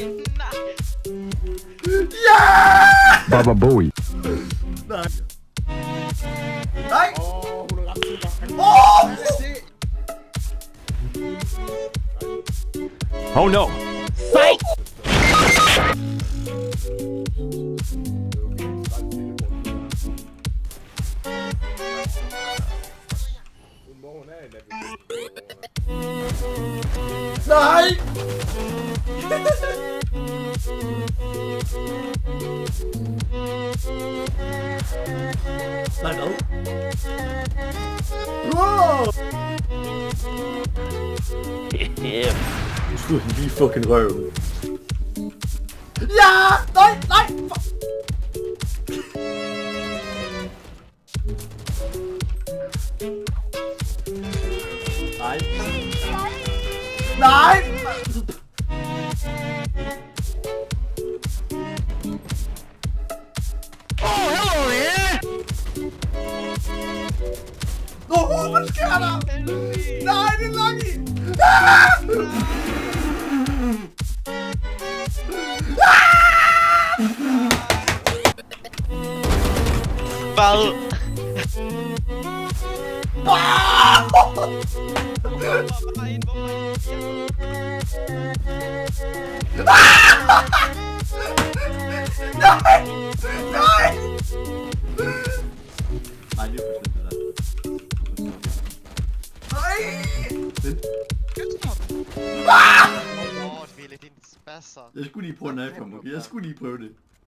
Yeah! Baba Bowie. Oh! Oh no! Fight! Nein! hun have en af Nej! Nej, hvad? Wow! Du skød den lige fucking røv. Ja! Nej, nej! Fuck. Nej. No Rubens, cara! Nein, Langi! Ah! Ball. Ah! Nein! Nej! Åh, Ville, din spasser. Jeg skulle lige prøve en iPhone, okay? Jeg skulle lige prøve det.